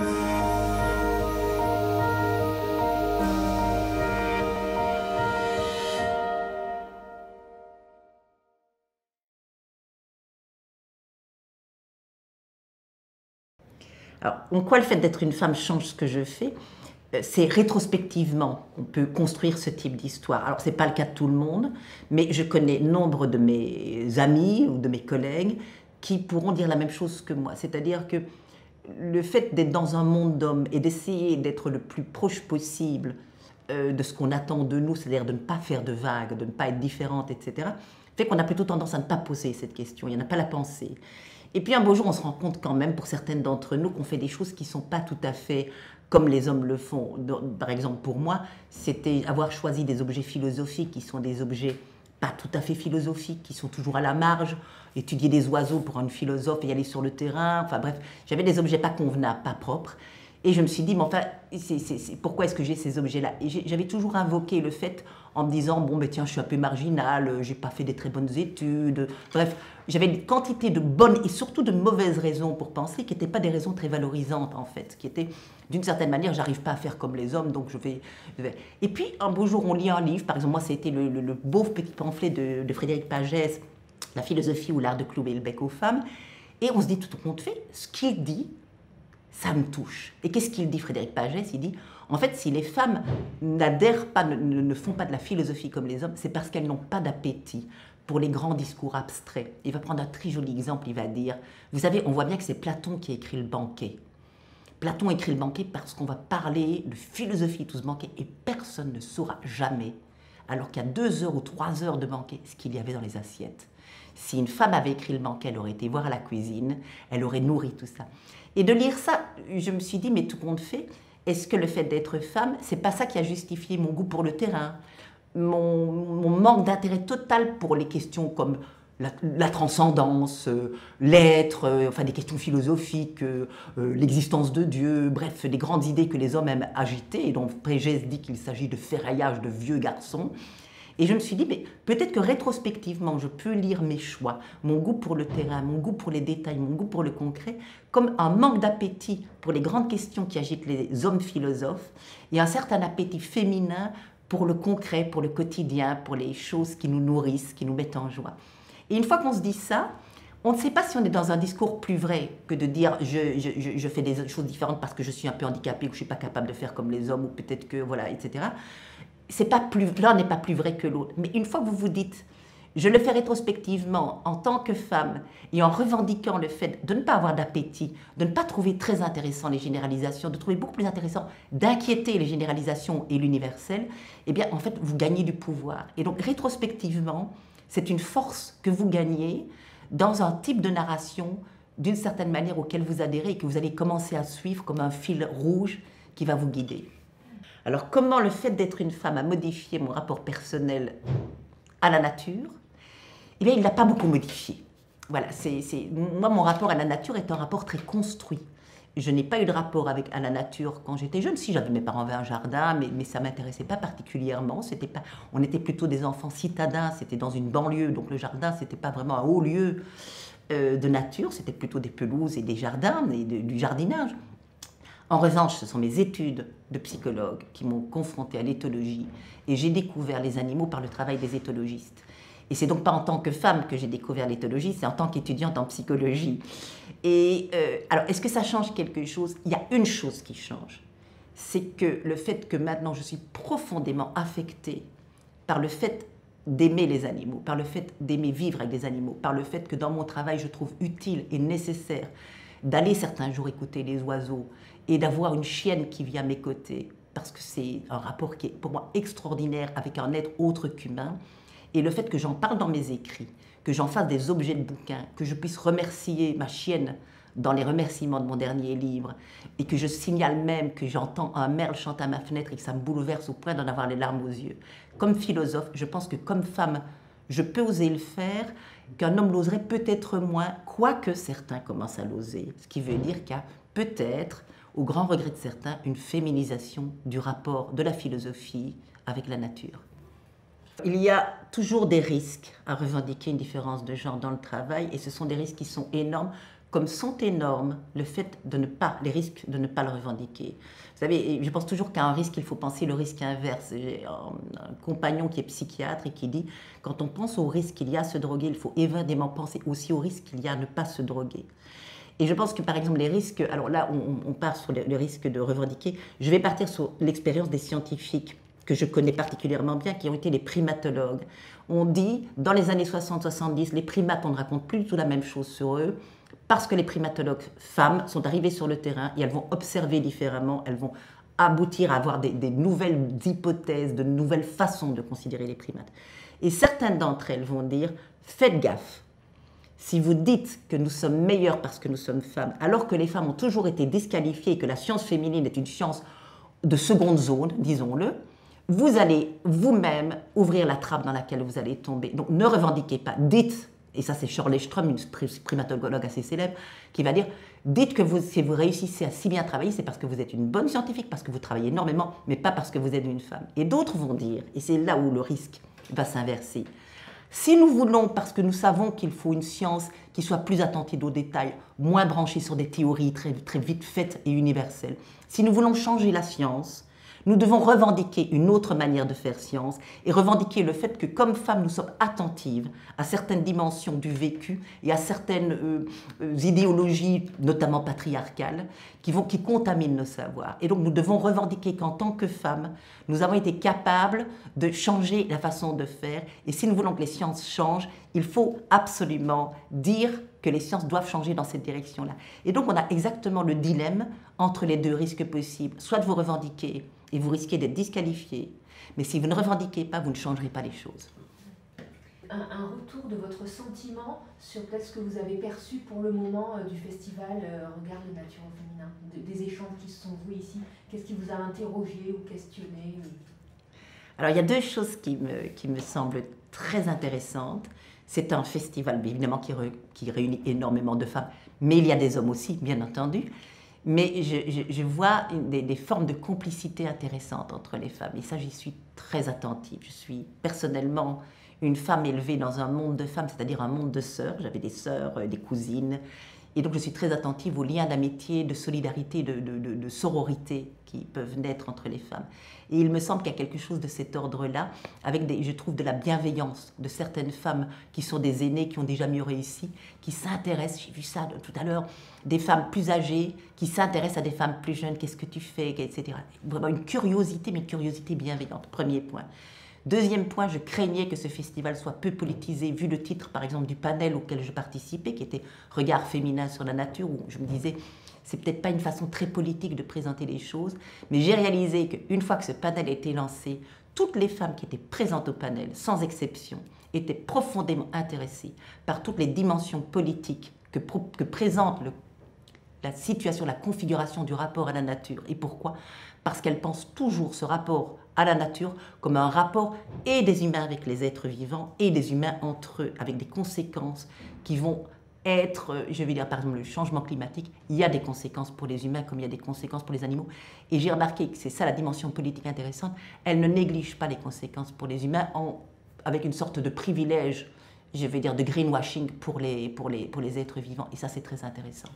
Alors, en quoi le fait d'être une femme change ce que je fais? Euh, c'est rétrospectivement qu'on peut construire ce type d'histoire. Alors, ce n'est pas le cas de tout le monde, mais je connais nombre de mes amis ou de mes collègues qui pourront dire la même chose que moi. C'est-à-dire que le fait d'être dans un monde d'hommes et d'essayer d'être le plus proche possible euh, de ce qu'on attend de nous, c'est-à-dire de ne pas faire de vagues, de ne pas être différente, etc., fait qu'on a plutôt tendance à ne pas poser cette question, il n'y en a pas la pensée. Et puis un beau jour, on se rend compte quand même, pour certaines d'entre nous, qu'on fait des choses qui ne sont pas tout à fait comme les hommes le font. Par exemple, pour moi, c'était avoir choisi des objets philosophiques qui sont des objets pas tout à fait philosophiques, qui sont toujours à la marge, étudier des oiseaux pour un philosophe et aller sur le terrain, enfin bref, j'avais des objets pas convenables, pas propres. Et je me suis dit, mais enfin, pourquoi est-ce que j'ai ces objets-là? Et j'avais toujours invoqué le fait en me disant, bon, ben tiens, je suis un peu marginal, j'ai pas fait des très bonnes études. Bref, j'avais une quantité de bonnes et surtout de mauvaises raisons pour penser qui n'étaient pas des raisons très valorisantes, en fait, qui étaient, d'une certaine manière, j'arrive pas à faire comme les hommes, donc je vais, Et puis, un beau jour, on lit un livre, par exemple, moi, c'était le, le, beau petit pamphlet de, de Frédéric Pagès, La philosophie ou l'art de clouer le bec aux femmes, et on se dit tout au compte fait, ce qu'il dit, ça me touche. Et qu'est-ce qu'il dit, Frédéric Pagès? Il dit, en fait, si les femmes n'adhèrent pas, ne, font pas de la philosophie comme les hommes, c'est parce qu'elles n'ont pas d'appétit pour les grands discours abstraits. Il va prendre un très joli exemple, il va dire, vous savez, on voit bien que c'est Platon qui écrit le banquet. Platon écrit le banquet parce qu'on va parler de philosophie tout ce banquet et personne ne saura jamais, alors qu'il y a deux heures ou trois heures de banquet, ce qu'il y avait dans les assiettes. Si une femme avait écrit le banquet, elle aurait été voir à la cuisine, elle aurait nourri tout ça. Et de lire ça, je me suis dit, mais tout compte fait, est-ce que le fait d'être femme, c'est pas ça qui a justifié mon goût pour le terrain, mon, manque d'intérêt total pour les questions comme la, transcendance, euh, l'être, euh, enfin des questions philosophiques, euh, l'existence de Dieu, bref, des grandes idées que les hommes aiment agiter et dont Prégès dit qu'il s'agit de ferraillage de vieux garçons. Et je me suis dit, peut-être que rétrospectivement, je peux lire mes choix, mon goût pour le terrain, mon goût pour les détails, mon goût pour le concret, comme un manque d'appétit pour les grandes questions qui agitent les hommes philosophes et un certain appétit féminin pour le concret, pour le quotidien, pour les choses qui nous nourrissent, qui nous mettent en joie. Et une fois qu'on se dit ça, on ne sait pas si on est dans un discours plus vrai que de dire je, je, je, fais des choses différentes parce que je suis un peu handicapé ou je ne suis pas capable de faire comme les hommes ou peut-être que voilà, etc c'est pas plus, l'un n'est pas plus vrai que l'autre. Mais une fois que vous vous dites, je le fais rétrospectivement en tant que femme et en revendiquant le fait de ne pas avoir d'appétit, de ne pas trouver très intéressant les généralisations, de trouver beaucoup plus intéressant d'inquiéter les généralisations et l'universel, eh bien en fait vous gagnez du pouvoir. Et donc rétrospectivement, c'est une force que vous gagnez dans un type de narration d'une certaine manière auquel vous adhérez et que vous allez commencer à suivre comme un fil rouge qui va vous guider. Alors comment le fait d'être une femme a modifié mon rapport personnel à la nature? Eh bien, il ne l'a pas beaucoup modifié. Voilà, c'est, moi, mon rapport à la nature est un rapport très construit. Je n'ai pas eu de rapport avec, à la nature quand j'étais jeune. Si, j'avais mes parents avaient un jardin, mais, mais ça m'intéressait pas particulièrement. C'était pas, on était plutôt des enfants citadins, c'était dans une banlieue, donc le jardin, c'était pas vraiment un haut lieu euh, de nature, c'était plutôt des pelouses et des jardins, et du jardinage. En revanche, ce sont mes études de psychologue qui m'ont confronté à l'éthologie et j'ai découvert les animaux par le travail des éthologistes. Et c'est donc pas en tant que femme que j'ai découvert l'éthologie, c'est en tant qu'étudiante en psychologie. Et euh, alors, est-ce que ça change quelque chose? Il y a une chose qui change, c'est que le fait que maintenant je suis profondément affectée par le fait d'aimer les animaux, par le fait d'aimer vivre avec des animaux, par le fait que dans mon travail je trouve utile et nécessaire d'aller certains jours écouter les oiseaux et d'avoir une chienne qui vient à mes côtés, parce que c'est un rapport qui est pour moi extraordinaire avec un être autre qu'humain, et le fait que j'en parle dans mes écrits, que j'en fasse des objets de bouquins, que je puisse remercier ma chienne dans les remerciements de mon dernier livre, et que je signale même que j'entends un merle chanter à ma fenêtre et que ça me bouleverse au point d'en avoir les larmes aux yeux. Comme philosophe, je pense que comme femme, je peux oser le faire, qu'un homme l'oserait peut-être moins, quoique certains commencent à l'oser. Ce qui veut dire qu'il y a peut-être au grand regret de certains, une féminisation du rapport de la philosophie avec la nature. Il y a toujours des risques à revendiquer une différence de genre dans le travail et ce sont des risques qui sont énormes comme sont énormes le fait de ne pas, les risques de ne pas le revendiquer. Vous savez, je pense toujours qu'à un risque, il faut penser le risque inverse. J'ai un, compagnon qui est psychiatre et qui dit, quand on pense au risque qu'il y a à se droguer, il faut évidemment penser aussi au risque qu'il y a à ne pas se droguer. Et je pense que par exemple les risques, alors là on, part sur le, risque de revendiquer, je vais partir sur l'expérience des scientifiques que je connais particulièrement bien, qui ont été les primatologues. On dit, dans les années 60-70, les primates, on ne raconte plus du tout la même chose sur eux parce que les primatologues femmes sont arrivées sur le terrain et elles vont observer différemment, elles vont aboutir à avoir des, nouvelles hypothèses, de nouvelles façons de considérer les primates. Et certaines d'entre elles vont dire, faites gaffe, si vous dites que nous sommes meilleurs parce que nous sommes femmes, alors que les femmes ont toujours été disqualifiées et que la science féminine est une science de seconde zone, disons-le, vous allez vous-même ouvrir la trappe dans laquelle vous allez tomber. Donc ne revendiquez pas, dites et ça c'est Shirley Strom, une primatologue assez célèbre, qui va dire dites que si vous réussissez à si bien travailler, c'est parce que vous êtes une bonne scientifique, parce que vous travaillez énormément, mais pas parce que vous êtes une femme. Et d'autres vont dire, et c'est là où le risque va s'inverser, si nous voulons, parce que nous savons qu'il faut une science qui soit plus attentive aux détails, moins branchée sur des théories très, très vite faites et universelles, si nous voulons changer la science, nous devons revendiquer une autre manière de faire science et revendiquer le fait que comme femmes, nous sommes attentives à certaines dimensions du vécu et à certaines euh, euh, idéologies, notamment patriarcales, qui, vont, qui contaminent nos savoirs. Et donc nous devons revendiquer qu'en tant que femmes, nous avons été capables de changer la façon de faire. Et si nous voulons que les sciences changent, il faut absolument dire que les sciences doivent changer dans cette direction-là. Et donc on a exactement le dilemme entre les deux risques possibles. Soit de vous revendiquer et vous risquez d'être disqualifié. Mais si vous ne revendiquez pas, vous ne changerez pas les choses. Un, retour de votre sentiment sur peut-être ce que vous avez perçu pour le moment euh, du festival euh, Regard de nature au féminin, des échanges qui se sont vus ici. Qu'est-ce qui vous a interrogé ou questionné Alors il y a deux choses qui me, qui me semblent très intéressantes. C'est un festival évidemment qui, qui réunit énormément de femmes, mais il y a des hommes aussi, bien entendu. Mais je, vois des, formes de complicité intéressantes entre les femmes. Et ça, j'y suis très attentive. Je suis personnellement une femme élevée dans un monde de femmes, c'est-à-dire un monde de sœurs. J'avais des sœurs, euh, des cousines. Et donc, je suis très attentive aux liens d'amitié, de solidarité, de, sororité qui peuvent naître entre les femmes. Et il me semble qu'il y a quelque chose de cet ordre-là, avec, je trouve, de la bienveillance de certaines femmes qui sont des aînées, qui ont déjà mieux réussi, qui s'intéressent, j'ai vu ça tout à l'heure, des femmes plus âgées qui s'intéressent à des femmes plus jeunes, qu'est-ce que tu fais, etc. Vraiment une curiosité, mais une curiosité bienveillante, premier point. Deuxième point, je craignais que ce festival soit peu politisé, vu le titre, par exemple, du panel auquel je participais, qui était Regard féminin sur la nature, où je me disais, c'est peut-être pas une façon très politique de présenter les choses, mais j'ai réalisé qu'une fois que ce panel été lancé, toutes les femmes qui étaient présentes au panel, sans exception, étaient profondément intéressées par toutes les dimensions politiques que, que présente la situation, la configuration du rapport à la nature. Et pourquoi? Parce qu'elles pensent toujours ce rapport à la nature comme un rapport et des humains avec les êtres vivants et des humains entre eux, avec des conséquences qui vont être, je vais dire par exemple le changement climatique, il y a des conséquences pour les humains comme il y a des conséquences pour les animaux. Et j'ai remarqué que c'est ça la dimension politique intéressante, elle ne néglige pas les conséquences pour les humains en, avec une sorte de privilège, je vais dire de greenwashing pour les, pour les, pour les êtres vivants. Et ça c'est très intéressant.